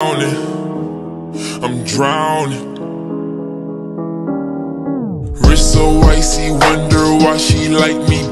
I'm drowning. Wrist so icy, wonder why she like me